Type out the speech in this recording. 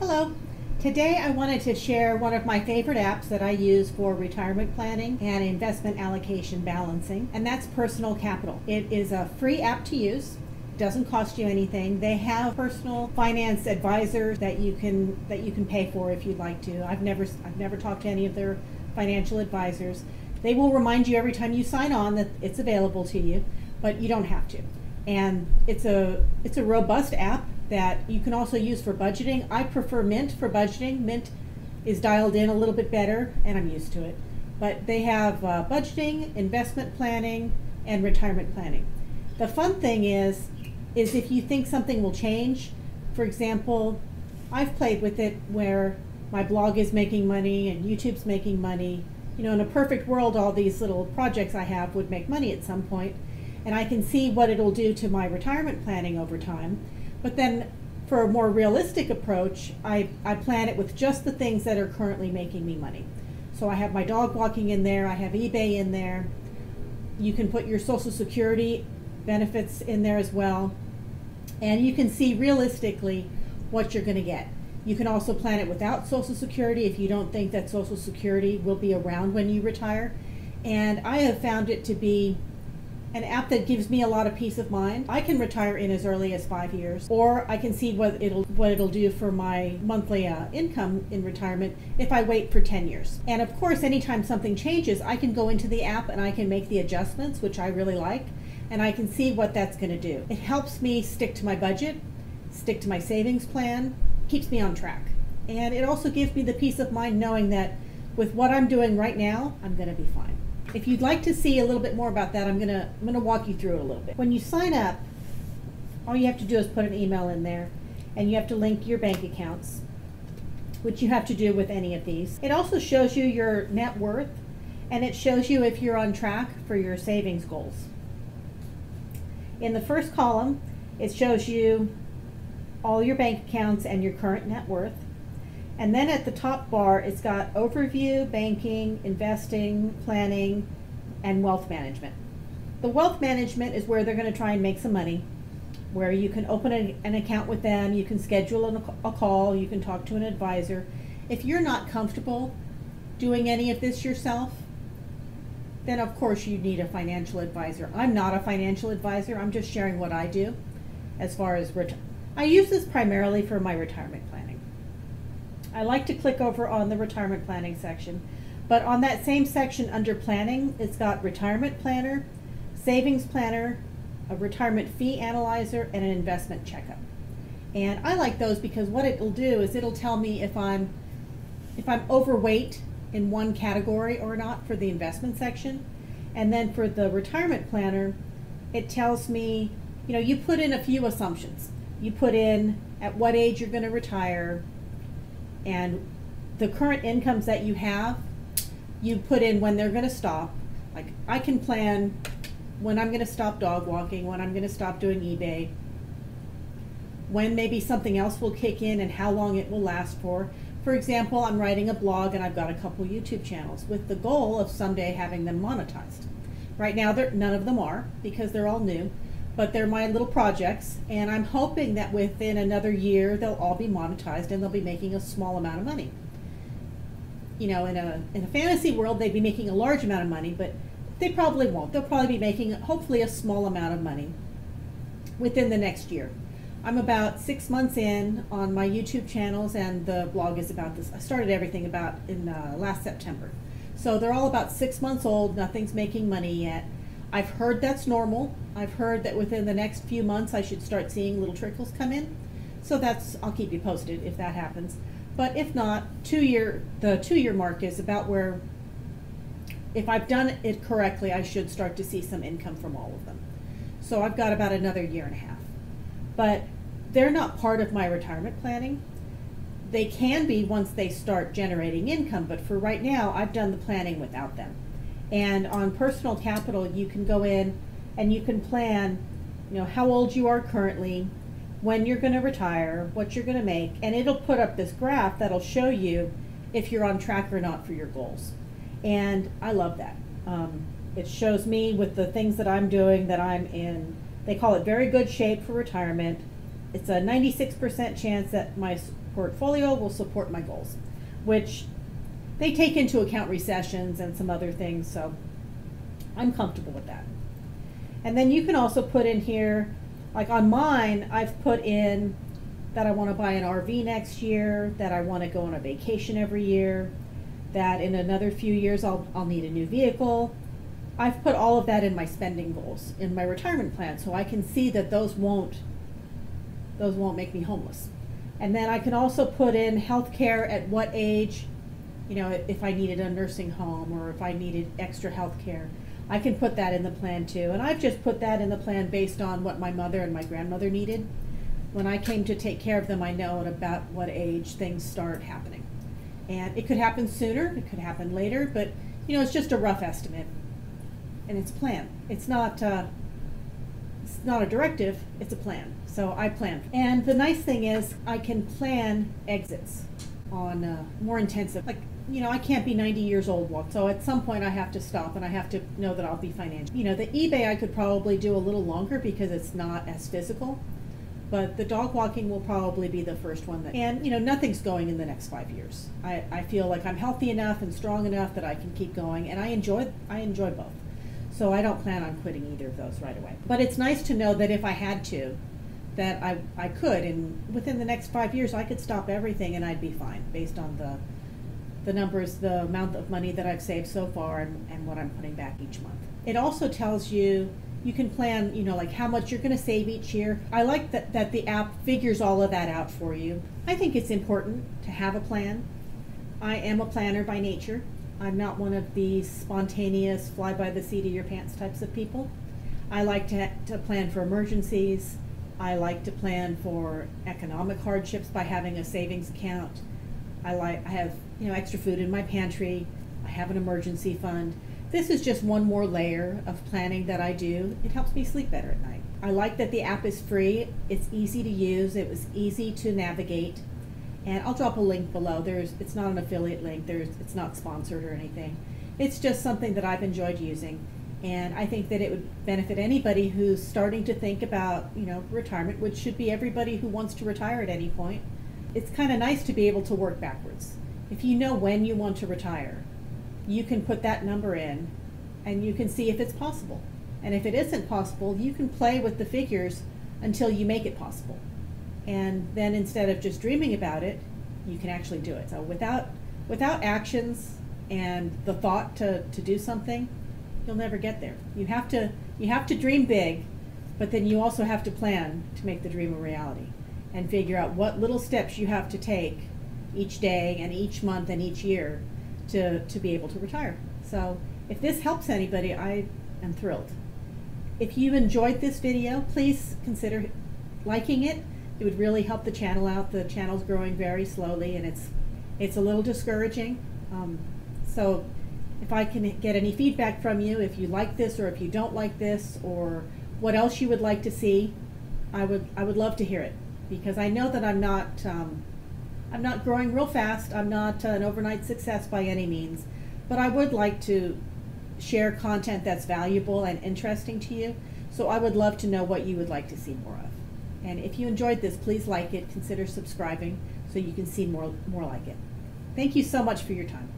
Hello. Today I wanted to share one of my favorite apps that I use for retirement planning and investment allocation balancing, and that's Personal Capital. It is a free app to use. Doesn't cost you anything. They have personal finance advisors that you can that you can pay for if you'd like to. I've never I've never talked to any of their financial advisors. They will remind you every time you sign on that it's available to you, but you don't have to. And it's a it's a robust app that you can also use for budgeting. I prefer Mint for budgeting. Mint is dialed in a little bit better, and I'm used to it. But they have uh, budgeting, investment planning, and retirement planning. The fun thing is, is if you think something will change. For example, I've played with it where my blog is making money and YouTube's making money. You know, in a perfect world, all these little projects I have would make money at some point, and I can see what it'll do to my retirement planning over time. But then for a more realistic approach, I, I plan it with just the things that are currently making me money. So I have my dog walking in there, I have eBay in there. You can put your Social Security benefits in there as well. And you can see realistically what you're going to get. You can also plan it without Social Security if you don't think that Social Security will be around when you retire. And I have found it to be an app that gives me a lot of peace of mind. I can retire in as early as five years, or I can see what it'll what it'll do for my monthly uh, income in retirement if I wait for 10 years. And of course, anytime something changes, I can go into the app and I can make the adjustments, which I really like, and I can see what that's going to do. It helps me stick to my budget, stick to my savings plan, keeps me on track. And it also gives me the peace of mind knowing that with what I'm doing right now, I'm going to be fine. If you'd like to see a little bit more about that, I'm gonna I'm gonna walk you through it a little bit. When you sign up, all you have to do is put an email in there, and you have to link your bank accounts, which you have to do with any of these. It also shows you your net worth, and it shows you if you're on track for your savings goals. In the first column, it shows you all your bank accounts and your current net worth. And then at the top bar, it's got overview, banking, investing, planning, and wealth management. The wealth management is where they're going to try and make some money, where you can open a, an account with them, you can schedule an, a call, you can talk to an advisor. If you're not comfortable doing any of this yourself, then of course you need a financial advisor. I'm not a financial advisor, I'm just sharing what I do as far as I use this primarily for my retirement planning. I like to click over on the retirement planning section. But on that same section under planning, it's got retirement planner, savings planner, a retirement fee analyzer, and an investment checkup. And I like those because what it'll do is it'll tell me if I'm if I'm overweight in one category or not for the investment section. And then for the retirement planner, it tells me, you know, you put in a few assumptions. You put in at what age you're going to retire, and the current incomes that you have, you put in when they're going to stop. Like I can plan when I'm going to stop dog walking, when I'm going to stop doing eBay, when maybe something else will kick in and how long it will last for. For example, I'm writing a blog and I've got a couple YouTube channels with the goal of someday having them monetized. Right now, none of them are because they're all new but they're my little projects and i'm hoping that within another year they'll all be monetized and they'll be making a small amount of money. You know in a in a fantasy world they'd be making a large amount of money but they probably won't. They'll probably be making hopefully a small amount of money within the next year. I'm about six months in on my youtube channels and the blog is about this. I started everything about in uh, last september. So they're all about six months old. Nothing's making money yet I've heard that's normal. I've heard that within the next few months I should start seeing little trickles come in. So that's I'll keep you posted if that happens. But if not, two year the two year mark is about where if I've done it correctly, I should start to see some income from all of them. So I've got about another year and a half. But they're not part of my retirement planning. They can be once they start generating income, but for right now, I've done the planning without them. And on personal capital, you can go in and you can plan, you know, how old you are currently, when you're going to retire, what you're going to make, and it'll put up this graph that'll show you if you're on track or not for your goals. And I love that. Um, it shows me with the things that I'm doing that I'm in, they call it very good shape for retirement. it's a 96% chance that my portfolio will support my goals, which they take into account recessions and some other things, so I'm comfortable with that. And then you can also put in here, like on mine, I've put in that I want to buy an RV next year, that I want to go on a vacation every year, that in another few years I'll, I'll need a new vehicle. I've put all of that in my spending goals in my retirement plan so I can see that those won't those won't make me homeless. And then I can also put in health care at what age, you know, if I needed a nursing home or if I needed extra health care. I can put that in the plan too. And I've just put that in the plan based on what my mother and my grandmother needed. When I came to take care of them, I know at about what age things start happening. And it could happen sooner, it could happen later, but you know, it's just a rough estimate. And it's a plan. It's not uh, it's not a directive, it's a plan. So I plan. And the nice thing is I can plan exits on uh, more intensive. Like, you know, I can't be 90 years old. So at some point I have to stop and I have to know that I'll be financial. You know, the eBay I could probably do a little longer because it's not as physical. But the dog walking will probably be the first one that, and you know, nothing's going in the next five years. I, I feel like I'm healthy enough and strong enough that I can keep going, and I enjoy I enjoy both. So I don't plan on quitting either of those right away. But it's nice to know that if I had to, that I, I could, and within the next five years, I could stop everything and I'd be fine based on the, the numbers, the amount of money that I've saved so far and, and what I'm putting back each month. It also tells you, you can plan, you know, like how much you're going to save each year. I like that, that the app figures all of that out for you. I think it's important to have a plan. I am a planner by nature. I'm not one of these spontaneous, fly by the seat of your pants types of people. I like to, to plan for emergencies. I like to plan for economic hardships by having a savings account. I like I have you know extra food in my pantry. I have an emergency fund. This is just one more layer of planning that I do. It helps me sleep better at night. I like that the app is free. It's easy to use. It was easy to navigate. And I'll drop a link below. There's it's not an affiliate link. There's it's not sponsored or anything. It's just something that I've enjoyed using. And I think that it would benefit anybody who's starting to think about, you know, retirement, which should be everybody who wants to retire at any point. It's kind of nice to be able to work backwards. If you know when you want to retire, you can put that number in and you can see if it's possible. And if it isn't possible, you can play with the figures until you make it possible. And then instead of just dreaming about it, you can actually do it. So without without actions and the thought to, to do something, you'll never get there. You have to you have to dream big, but then you also have to plan to make the dream a reality and figure out what little steps you have to take each day and each month and each year to, to be able to retire. So if this helps anybody, I am thrilled. If you enjoyed this video, please consider liking it. It would really help the channel out. The channel's growing very slowly and it's it's a little discouraging. Um, so if I can get any feedback from you, if you like this or if you don't like this or what else you would like to see, I would I would love to hear it because I know that I'm not um, I'm not growing real fast. I'm not an overnight success by any means, but I would like to share content that's valuable and interesting to you. So I would love to know what you would like to see more of. And if you enjoyed this, please like it, consider subscribing so you can see more more like it. Thank you so much for your time.